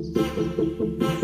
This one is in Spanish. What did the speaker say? ¡Gracias!